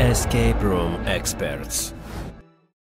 Escape Room Experts.